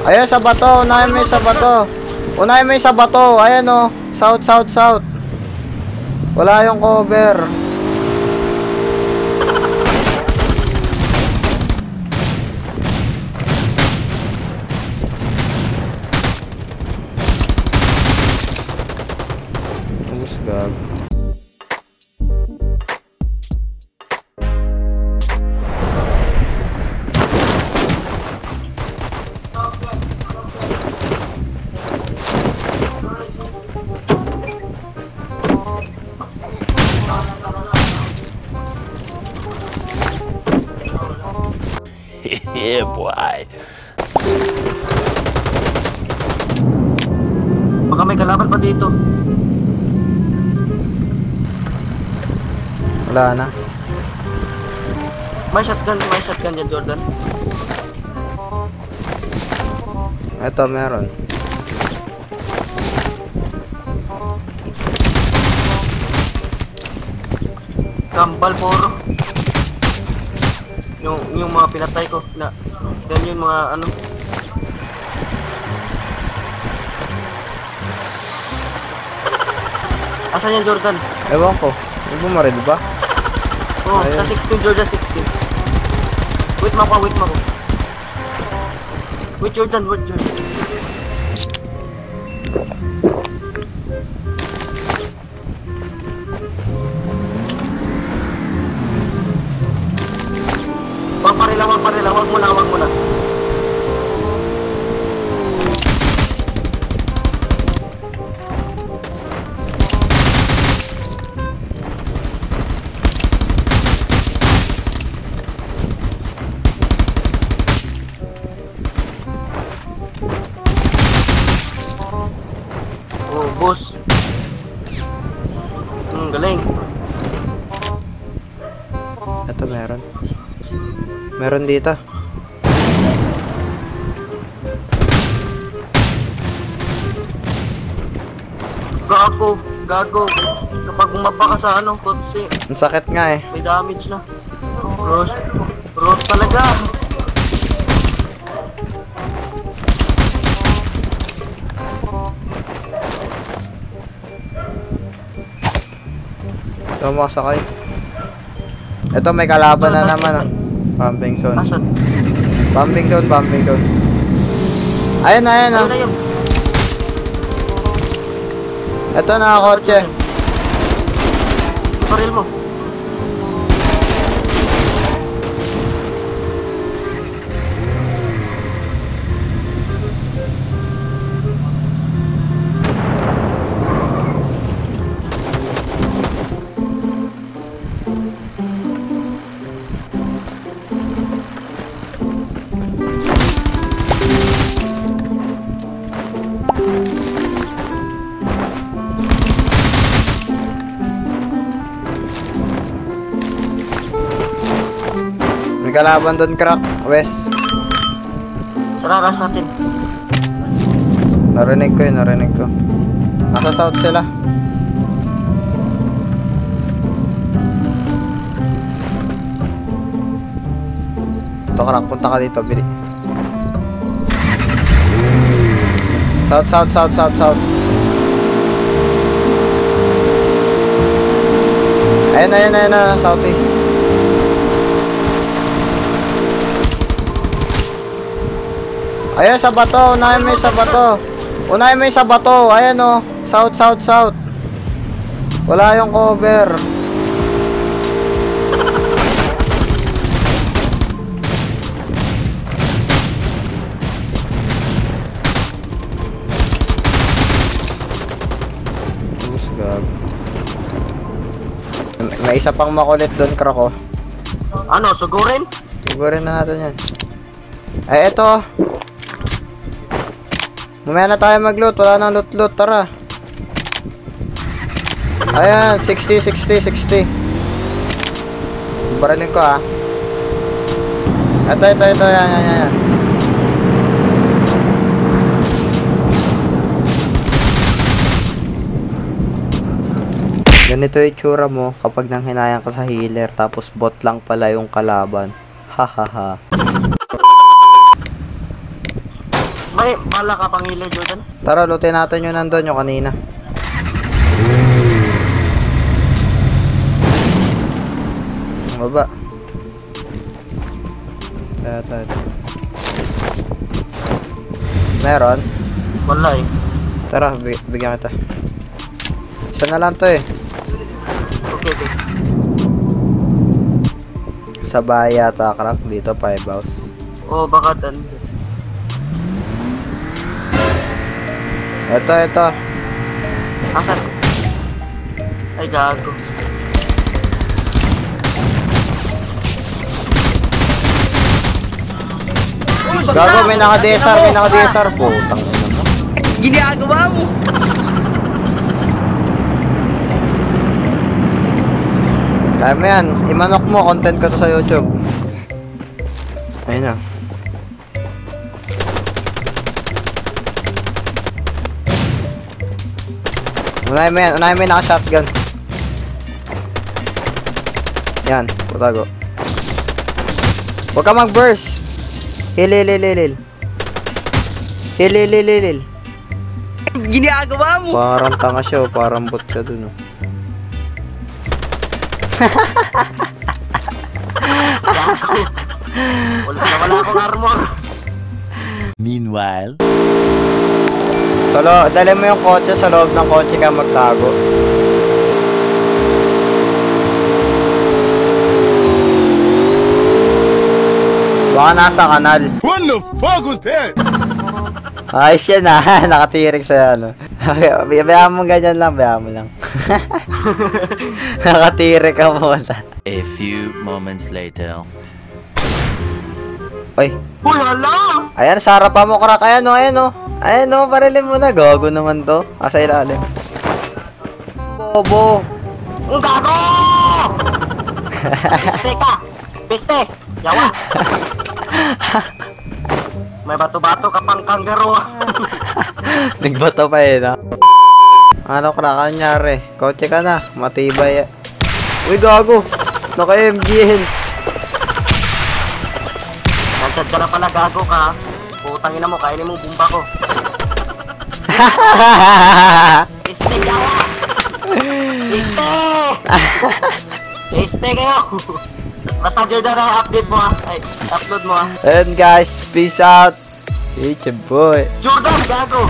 Ayan sa bato, unahin mo sa bato. Unahin mo yung sa bato, ayan o. South, south, south. Wala yung cover. Yeah, boy. Baka may kalaban pa dito. Wala na. May shotgun, may shotgun dyan, Jordan. Ito, meron. Kambal puro. Yung yung mga pinatay ko na yan yung mga ano. Asan yan Jordan? Ewan ko. May bumaril ba? Oh, Ayun. sa 16 Jordan 16. Wait mo ako, wait mo ako. Wait Jordan, wait Jordan. Wag parila, wag parila, wag muna, wag muna. Oh, boss. Hmm, galing. Meron dito. Gago, gago. Kapag bumaba ka sa ano, kotse, Ang sakit nga eh. may damage na. Rose, Rose talaga. Ito makasakay. Ito, may kalaban na naman ah. Pumping zone. Asan? Pumping zone, pumping zone. Ayan ayan na yun. Ito na, kotse. Baril mo. Kalaban doon, crack. West. Tara, rush natin. Narinig ko yun, narinig ko. Nasa south sila. Ito, crack. Punta ka dito, bili. South, south, south, south, south. Ayun, ayun, ayun, ayun, southeast. Ayun, sa bato. Unahin mo yung sa bato. Unahin mo yung sa bato. Ayan o. South, south, south. Wala yung cover. May isa pang makulit doon, krako. Ano, sugurin? Sigurin na natin yan. Eh, eto. Mamaya na tayo mag-loot. Wala nang loot-loot. Tara. Ayan. 60, 60, 60. Barilin ko ah. Ito, ito, ito. Yan, yan, yan. yan. Ganito yung tsura mo kapag nang hinayang ka sa healer tapos bot lang pala yung kalaban. Hahaha. May bala ka pang hila, Jordan. Tara, lutin natin yung nandun, yung kanina. Baba. Tara, tara. Meron? Wala eh. Tara, bi- bigyan kita. Isa na lang to eh. Okay, okay. Sa bahay yata, crack. Dito, 5 house. Oo, baka dan. Ito, ito. Asan? Ay, gago. Gago, may naka-DSR, may naka-DSR. Putang ina mo. Ginagawa mo! Kaya mo yan. Imanok mo, content ko to sa YouTube. Ayun na. Unahin mo yan. Unahin mo yung naka-shotgun. Yan. Putago. Huwag ka mag-burst. Hil, hil, hil, hil. Hil, hil, hil, hil, hil. Ginagawa mo! Parang tanga siya, oh. parang bot siya dun. Oh. Wala wala akong armor. Meanwhile, Sa lo, dali mo yung kotse, sa loob ng kotse ka magtago. Baka nasa kanal. what the fuck was that? Ayos yan ah, nakatirik sa ano. Bayaan mo ganyan lang, bayaan mo lang. nakatirik ka muna. A few moments later. Oy, Uy, hala! ayan, sa harapan mo, crack. Ayan o, ayan o. Ayan o, barilin mo na. Gago naman to. Asa ilalim. Bobo. Ang gago! Piste ka! Piste! Yawa! May bato-bato ka pang kanggaro. Nagbato pa eh, no? Ano na kanyari? Kotse ka na. Matibay. eh. Uy, gago. Naka-MGN. Nansad ka na pala gago ka. Putang ina mo, kainin mo bumba ko. Piste, yawa! Piste! Piste kayo! Basta Jordan ang update mo ha. Ay, upload mo ha. And guys, peace out. It's your boy. Jordan, gago!